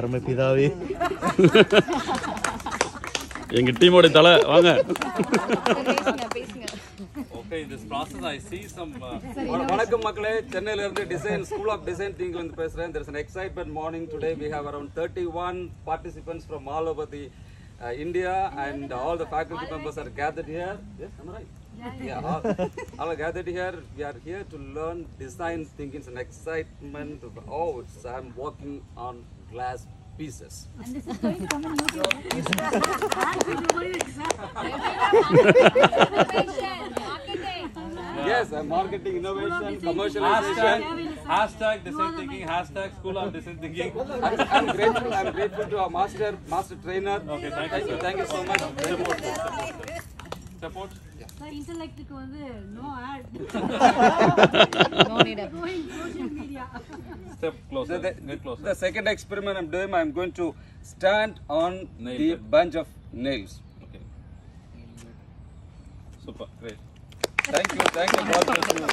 அருமை பிதாவே எங்க டீமோட தலை வாங்க. Uh, வணக்கம் மக்களே சென்னையில இருந்து டிசைன் ஸ்கூல் ஆஃப் டிசைன் திங்க்ல இருந்து பேசுறேன் an excitement morning today we have around 31 participants from all over the uh, India and all the faculty members are gathered here. Yes am I right? Yeah, all, all are gathered here. We are here to learn design thinking it's an excitement. Oh it's, I'm working on glass pieces yes I'm marketing innovation commercialization Hashtag, hashtag design thinking, hashtag school of design thinking. I'm, I'm grateful. I'm grateful to our master, master trainer. Okay, thank thank you, thank you so much. Support. Sir இன்டர்லெக்ட்டுக்கு வந்து no ad No need a- going social media Step closer. The, Get closer. the second experiment I'm doing, I'm going to stand on Nail the gun. bunch of nails. Okay. Super. Great. Thank you.